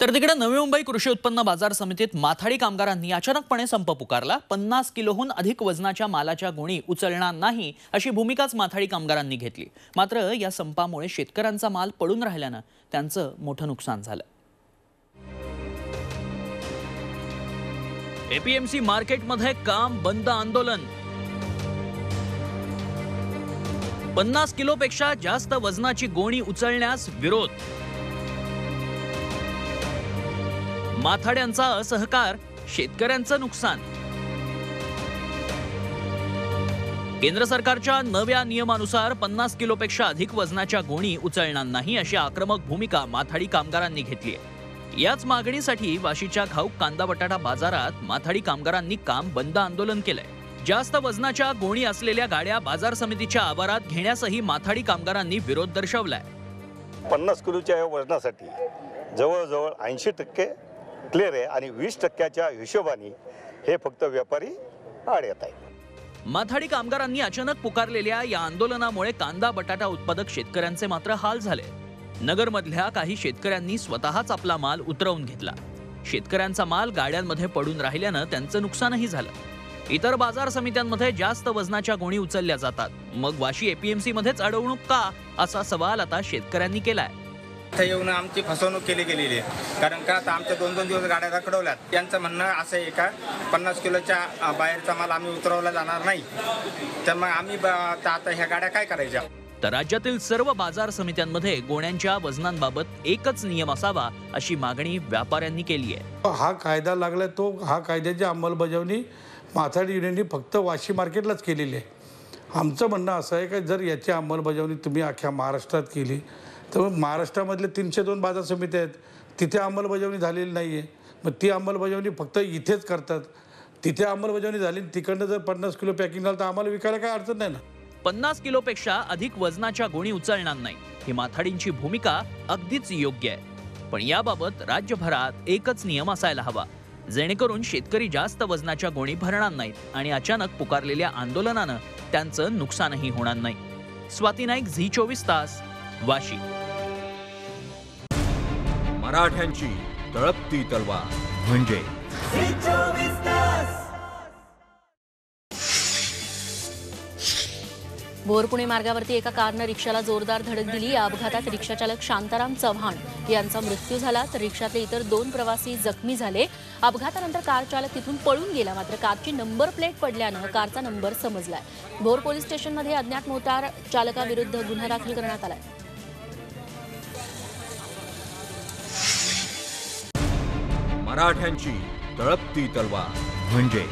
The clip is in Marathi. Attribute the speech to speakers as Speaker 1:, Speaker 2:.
Speaker 1: तर तिकडे नवी मुंबई कृषी उत्पन्न बाजार समितीत माथाडी कामगारांनी अचानकपणे संप पुकारला. पन्नास किलोहून अधिक वजनाच्या मालाच्या गोणी उचलणार नाही अशी भूमिकाच माथाडी कामगारांनी घेतली. मात्र या संपामुळे शेतकऱ्यांचा माल पडून राहिल्यानं त्यांचं मोठं नुकसान झालं. एपीएमसी मार्केटमध्ये काम बंद आंदोलन. पन्नास किलोपेक्षा जास्त वजनाची गोणी उचलण्यास विरोध. माथाड्यांचा असहकार शेतकऱ्यांचं नुकसान. केंद्र सरकारच्या नव्या नियमानुसार पन्नास किलोपेक्षा अधिक वजनाच्या गोणी उचलणार नाही अशी आक्रमक भूमिका माथाडी कामगारांनी घेतली आहे. याच मागणीसाठी वाशीच्या घाऊक कांदा बटाटा बाजारात माथाडी कामगारांनी काम बंद आंदोलन केलंय. जास्त वजनाच्या गोणी असलेल्या गाड्या बाजार समितीच्या आवारात घेण्यासही माथाडी कामगारांनी विरोध दर्शवलाय.
Speaker 2: पन्नास किलोच्या वजनासाठी जवळजवळ ऐंशी टक्के क्लिअर आहे आणि वीस टक्क्याच्या हिशोबाने हे फक्त व्यापारी आड येत आहे
Speaker 1: माथाडी कामगारांनी अचानक पुकारलेल्या या आंदोलनामुळे कांदा बटाटा उत्पादक शेतकऱ्यांचे मात्र हाल झाले. नगरमधल्या काही शेतकऱ्यांनी स्वतःच आपला माल उतरवून घेतला. शेतकऱ्यांचा माल गाड्यांमध्ये पडून राहिल्यानं त्यांचं नुकसानही झालं. इतर बाजार समित्यांमध्ये जास्त वजनाच्या गोणी उचलल्या जातात. मग वाशी एपीएमसी मध्येच अडवणूक का? असा सवाल आता शेतकऱ्यांनी केलाय.
Speaker 3: इथं येऊन आमची फसवणूक केली गेलेली आहे. कारण का आता आमच्या दोन दोन दिवस गाड्या रखडवल्यात. यांचं म्हणणं असं आहे का पन्नास किलोच्या बाहेरचा माल आम्ही उतरवला जाणार नाही. तर मग आम्ही ब- आता आता ह्या गाड्या काय करायच्या?
Speaker 1: तर राज्यातील सर्व बाजार समित्यांमध्ये गोण्यांच्या वजनांबाबत एकच नियम असावा अशी मागणी व्यापाऱ्यांनी केली आहे.
Speaker 4: हा कायदा लागलाय तो हा कायद्याची अंमलबजावणी माथाडी युनियननी फक्त वाशी मार्केटलाच केलेली आहे. आमचं म्हणणं असं आहे की जर याची अंमलबजावणी तुम्ही अख्ख्या महाराष्ट्रात केली तर मग महाराष्ट्रामधले तीनशे दोन बाजार समित्या आहेत. तिथे अंमलबजावणी झालेली नाही आहे मग ती अंमलबजावणी फक्त इथेच करतात. तिथे अंमलबजावणी झाली तिकडनं जर पन्नास किलो पॅकिंग झालं तर आम्हाला विकायला काय अडचण नाही ना?
Speaker 1: पन्नास किलोपेक्षा अधिक वजनाच्या गोणी उचलणार नाही. ही माथाडींची भूमिका अगदीच योग्य आहे. पण याबाबत राज्यभरात एकच नियम असायला हवा. जेणेकरून शेतकरी जास्त वजनाच्या गोणी भरणार नाहीत आणि अचानक पुकारलेल्या आंदोलनानं त्यांचं नुकसानही होणार नाही. स्वाती नाईक झी चोवीस तास वाशी.
Speaker 5: मराठ्यांची तळपती तलवार म्हणजे
Speaker 6: भोर पुणे मार्गावरती एका कारनं रिक्षाला जोरदार धडक दिली. या अपघातात रिक्षाचालक शांताराम चव्हाण यांचा मृत्यू झाला. तर रिक्षातले इतर दोन प्रवासी जखमी झाले. अपघातानंतर कार चालक तिथून पळून गेला. मात्र कारची नंबर प्लेट पडल्यानं कारचा नंबर समजलाय. भोर पोलीस स्टेशनमध्ये अज्ञात मोटार चालकाविरुद्ध गुन्हा दाखल करण्यात आलाय.
Speaker 5: मराठ्यांची तळपती तलवार म्हणजे